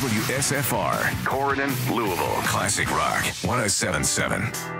WSFR, Corridon, Louisville. Classic Rock 1077.